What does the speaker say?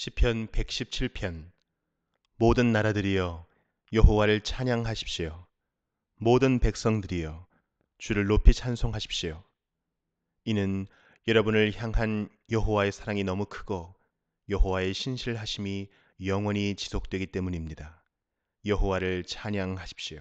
시편 117편 모든 나라들이여 여호와를 찬양하십시오. 모든 백성들이여 주를 높이 찬송하십시오. 이는 여러분을 향한 여호와의 사랑이 너무 크고 여호와의 신실하심이 영원히 지속되기 때문입니다. 여호와를 찬양하십시오.